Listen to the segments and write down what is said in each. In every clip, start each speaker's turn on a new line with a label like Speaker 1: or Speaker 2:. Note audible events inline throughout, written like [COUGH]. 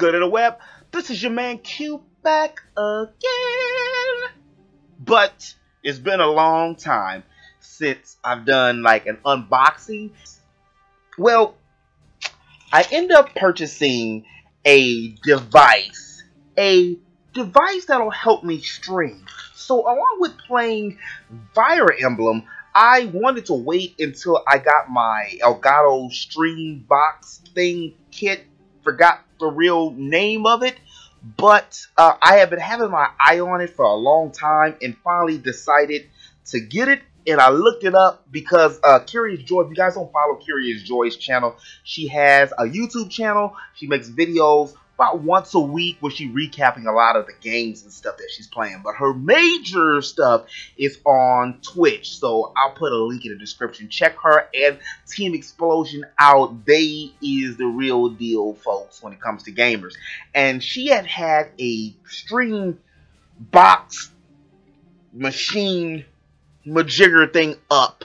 Speaker 1: good in the web? This is your man Q back again. But it's been a long time since I've done like an unboxing. Well, I end up purchasing a device, a device that'll help me stream. So along with playing Fire Emblem, I wanted to wait until I got my Elgato Stream Box thing kit. Forgot the real name of it, but uh, I have been having my eye on it for a long time and finally decided to get it. And I looked it up because uh, CuriousJoi, if you guys don't follow CuriousJoi's channel, she has a YouTube channel. She makes videos about once a week where she recapping a lot of the games and stuff that she's playing. But her major stuff is on Twitch. So I'll put a link in the description. Check her and Team Explosion out. They is the real deal, folks, when it comes to gamers. And she had had a stream box machine majigger thing up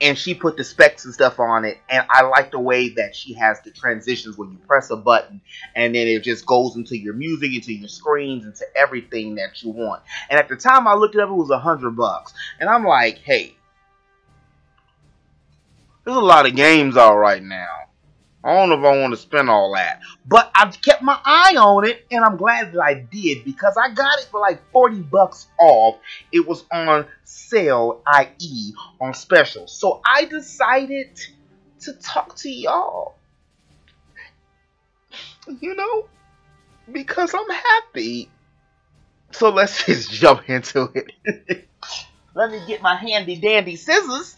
Speaker 1: and she put the specs and stuff on it and i like the way that she has the transitions when you press a button and then it just goes into your music into your screens into everything that you want. And at the time i looked it up it was a hundred bucks. And i'm like hey there's a lot of games out right now I don't know if I want to spend all that. But I've kept my eye on it, and I'm glad that I did because I got it for like 40 bucks off. It was on sale, i.e., on special. So I decided to talk to y'all. You know, because I'm happy. So let's [LAUGHS] just jump into it. [LAUGHS] Let me get my handy dandy scissors.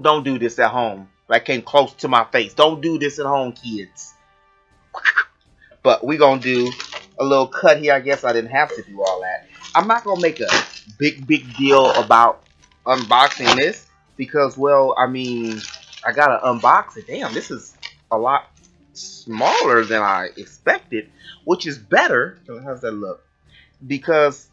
Speaker 1: Don't do this at home that came close to my face. Don't do this at home, kids. [LAUGHS] But we gonna do a little cut here. I guess I didn't have to do all that. I'm not gonna make a big, big deal about unboxing this because, well, I mean, I gotta unbox it. Damn, this is a lot smaller than I expected, which is better. How's that look? Because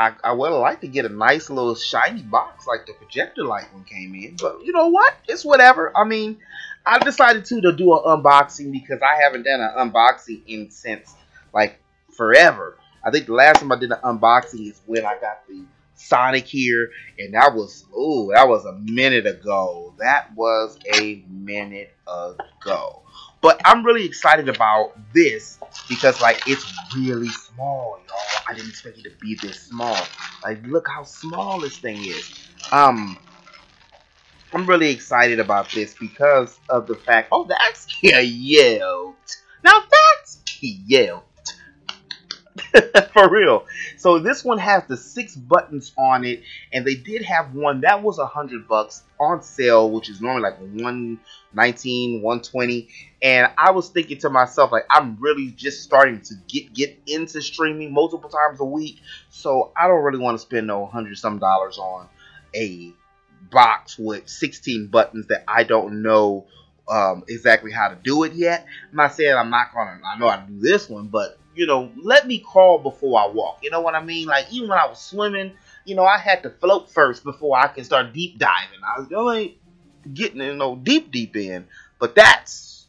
Speaker 1: I, I would like to get a nice little shiny box like the projector light one came in. But you know what? It's whatever. I mean, I decided to to do an unboxing because I haven't done an unboxing in since like forever. I think the last time I did an unboxing is when I got the Sonic here, and that was oh, that was a minute ago. That was a minute ago. But I'm really excited about this because like it's really small, y'all. I didn't expect it to be this small. Like look how small this thing is. Um I'm really excited about this because of the fact oh that's cute. Now that's cute. [LAUGHS] For real. So this one has the six buttons on it, and they did have one that was a hundred bucks on sale, which is normally like 119, 120. And I was thinking to myself, like, I'm really just starting to get get into streaming multiple times a week. So I don't really want to spend no hundred some dollars on a box with 16 buttons that I don't know um, exactly how to do it yet. I'm not saying I'm not gonna I know how to do this one, but you know, let me crawl before I walk. You know what I mean? Like even when I was swimming, you know, I had to float first before I can start deep diving. I was only getting you know deep deep in, but that's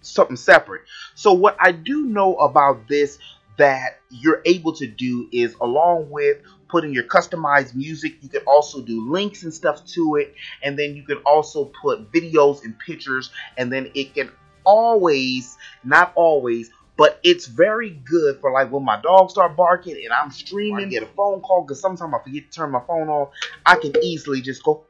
Speaker 1: something separate. So what I do know about this that you're able to do is along with putting your customized music you can also do links and stuff to it and then you can also put videos and pictures and then it can always not always but it's very good for like when my dogs start barking and I'm streaming, get a phone call because sometimes I forget to turn my phone off. I can easily just go.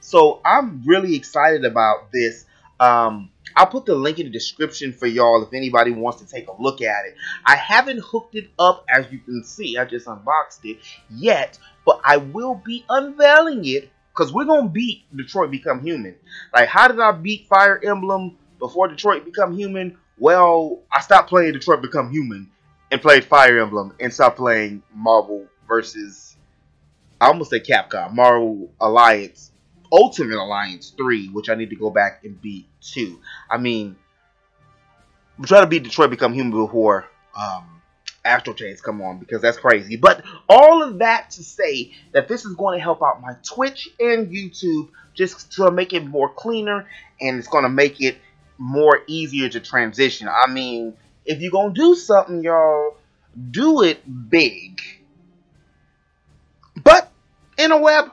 Speaker 1: So I'm really excited about this. Um, I'll put the link in the description for y'all if anybody wants to take a look at it. I haven't hooked it up as you can see. I just unboxed it yet, but I will be unveiling it because we're gonna beat Detroit Become Human. Like, how did I beat Fire Emblem before Detroit Become Human? Well, I stopped playing Detroit Become Human and played Fire Emblem and stopped playing Marvel versus I almost said Capcom, Marvel Alliance, Ultimate Alliance 3, which I need to go back and beat too. I mean, I'm trying to beat Detroit Become Human before um, Astral Chains come on because that's crazy. But all of that to say that this is going to help out my Twitch and YouTube just to make it more cleaner and it's going to make it more easier to transition. I mean, if you're gonna do something, y'all, do it big. But interweb,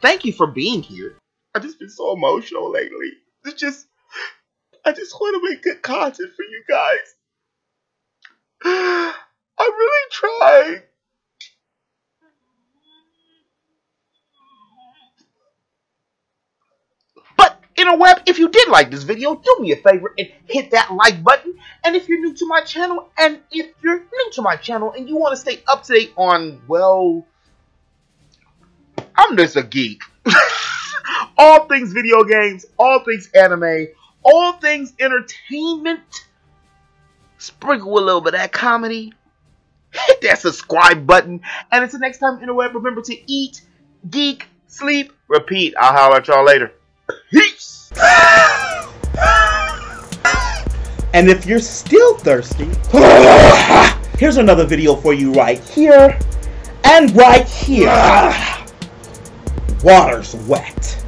Speaker 1: thank you for being here. I've just been so emotional lately. It's just I just want to make good content for you guys. [SIGHS] I'm really tried. Interweb, if you did like this video, do me a favor and hit that like button. And if you're new to my channel, and if you're new to my channel and you want to stay up to date on, well, I'm just a geek. [LAUGHS] all things video games, all things anime, all things entertainment. Sprinkle a little bit of that comedy. Hit that subscribe button. And until next time, interweb, remember to eat, geek, sleep, repeat. I'll holler at y'all later. Peace!
Speaker 2: And if you're still thirsty, [LAUGHS] here's another video for you right here and right here. [SIGHS] Water's wet.